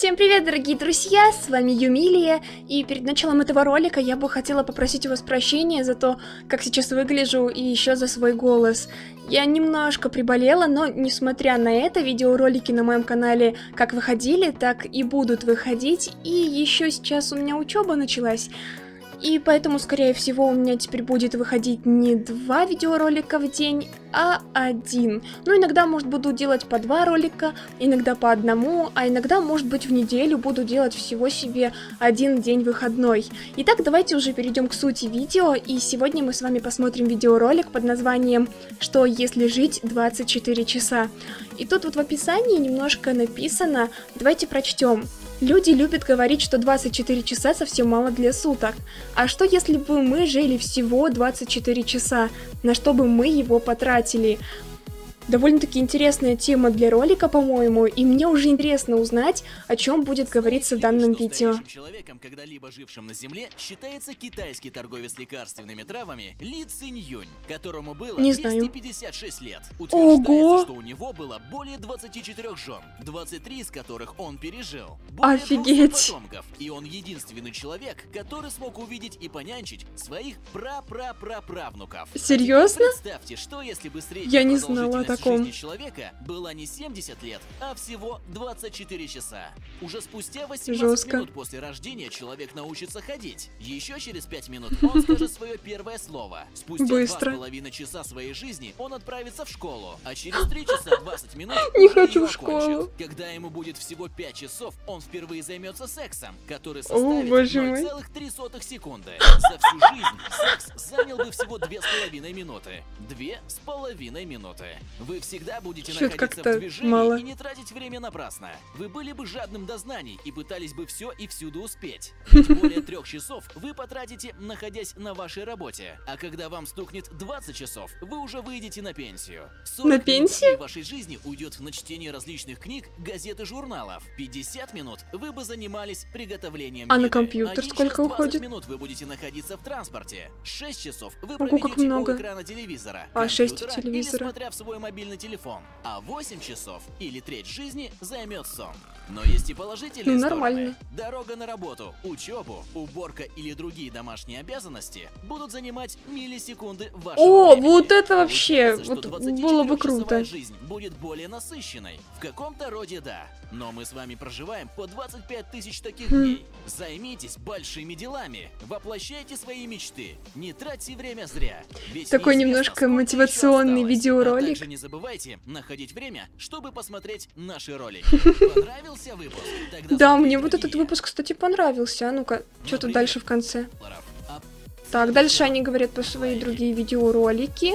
Всем привет, дорогие друзья, с вами Юмилия, и перед началом этого ролика я бы хотела попросить у вас прощения за то, как сейчас выгляжу, и еще за свой голос. Я немножко приболела, но несмотря на это, видеоролики на моем канале как выходили, так и будут выходить, и еще сейчас у меня учеба началась, и поэтому, скорее всего, у меня теперь будет выходить не два видеоролика в день, а один. Ну, иногда, может, буду делать по два ролика, иногда по одному, а иногда, может быть, в неделю буду делать всего себе один день выходной. Итак, давайте уже перейдем к сути видео, и сегодня мы с вами посмотрим видеоролик под названием «Что если жить 24 часа?». И тут вот в описании немножко написано, давайте прочтем. Люди любят говорить, что 24 часа совсем мало для суток. А что если бы мы жили всего 24 часа? На что бы мы его потратили? Довольно-таки интересная тема для ролика, по-моему, и мне уже интересно узнать, о чем будет говориться в данном видео. человеком, когда-либо жившим на Земле, считается китайский торговец лекарственными травами Ли Цинь которому было Не 256 лет. Ого! что у него было более 24 жен, 23 из которых он пережил. Более Офигеть! Потомков, и он единственный человек, который смог увидеть и понянчить своих пра-пра-пра-правнуков. Серьезно? Представьте, что если бы Я не знала так таком. жизни человека была не 70 лет, а всего 24 часа. Уже спустя 18 Жестко. минут после рождения человек научится ходить. Еще через 5 минут он скажет свое первое слово. Спустя Быстро. 2,5 часа своей жизни он отправится в школу, а через 3 часа 20 минут Не хочу в школу. Когда ему будет всего 5 часов, он впервые займется сексом, который составит 0,3 секунды. За всю жизнь секс занял бы всего 2,5 минуты. 2,5 минуты. Вы всегда будете Чё находиться в движении мало. и не тратить время напрасно. Вы были бы жадным до знаний и пытались бы все и всюду успеть. Ведь более трех часов вы потратите, находясь на вашей работе. А когда вам стукнет 20 часов, вы уже выйдете на пенсию. На пенсию? вашей жизни уйдет на чтение различных книг, газет и журналов. 50 минут вы бы занимались приготовлением А еды. на компьютер сколько уходит? минут вы будете находиться в транспорте. 6 часов вы Ого, проведете много. у экрана телевизора. А 6 телевизора. Или смотря в свой мобильный мобильный телефон, а 8 часов или треть жизни займет сон. Но есть и положительные ну, нормально. стороны. Дорога на работу, учебу, уборка или другие домашние обязанности будут занимать миллисекунды вашего О, времени. вот это вообще, вот было бы круто. жизнь будет более насыщенной. В каком-то роде да. Но мы с вами проживаем по 25 тысяч таких хм. дней. Займитесь большими делами. Воплощайте свои мечты. Не тратьте время зря. Ведь Такой немножко мотивационный видеоролик. Забывайте находить время, чтобы посмотреть наши ролики. Понравился выпуск? Тогда да, мне вот этот выпуск, кстати, понравился. А ну-ка, что тут дальше в конце? А так, дальше они говорят про свои другие видеоролики.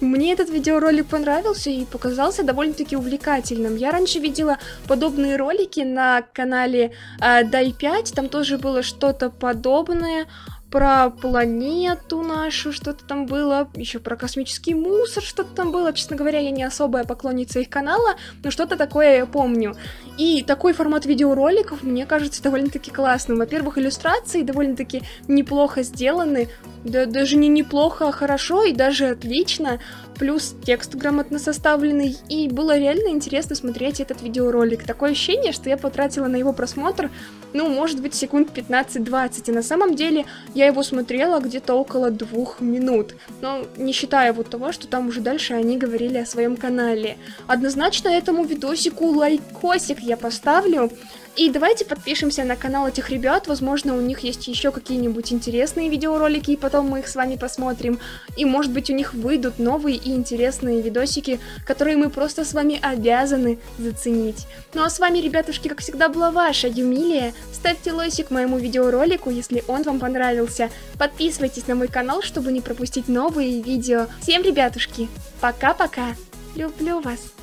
Мне этот видеоролик понравился и показался довольно-таки увлекательным. Я раньше видела подобные ролики на канале э, Дай 5, там тоже было что-то подобное про планету нашу что-то там было, еще про космический мусор что-то там было. Честно говоря, я не особая поклонница их канала, но что-то такое я помню. И такой формат видеороликов мне кажется довольно-таки классным. Во-первых, иллюстрации довольно-таки неплохо сделаны, да, даже не неплохо, а хорошо и даже отлично плюс текст грамотно составленный, и было реально интересно смотреть этот видеоролик. Такое ощущение, что я потратила на его просмотр, ну, может быть, секунд 15-20, и на самом деле я его смотрела где-то около двух минут, но не считая вот того, что там уже дальше они говорили о своем канале. Однозначно этому видосику лайкосик я поставлю, и давайте подпишемся на канал этих ребят, возможно, у них есть еще какие-нибудь интересные видеоролики, и потом мы их с вами посмотрим. И может быть у них выйдут новые и интересные видосики, которые мы просто с вами обязаны заценить. Ну а с вами, ребятушки, как всегда, была ваша Юмилия. Ставьте лайк моему видеоролику, если он вам понравился. Подписывайтесь на мой канал, чтобы не пропустить новые видео. Всем, ребятушки, пока-пока. Люблю вас.